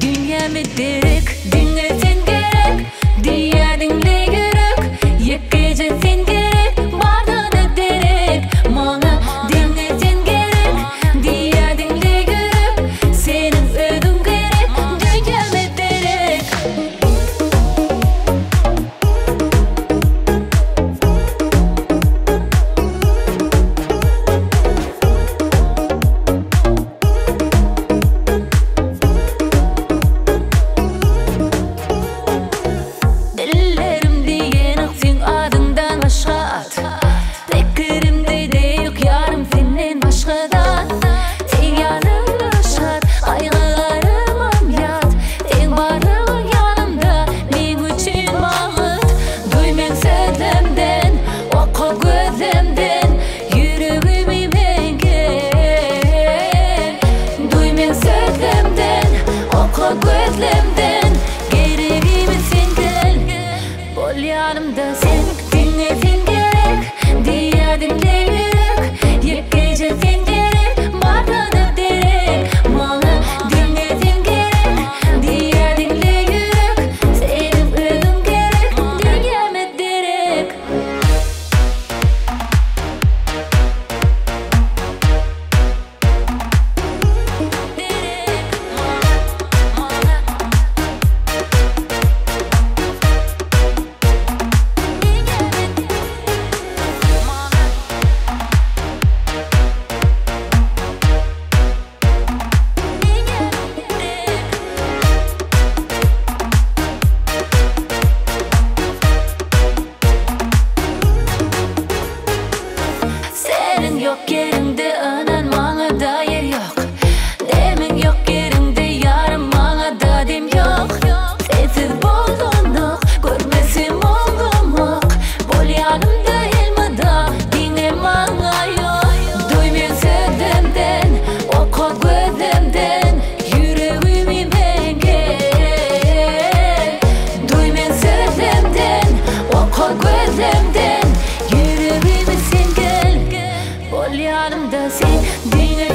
Dünya mı Dünya Sol yanımda sen Dinledin gerek Diyadin devir Yep gece fin yanımda sevdiğine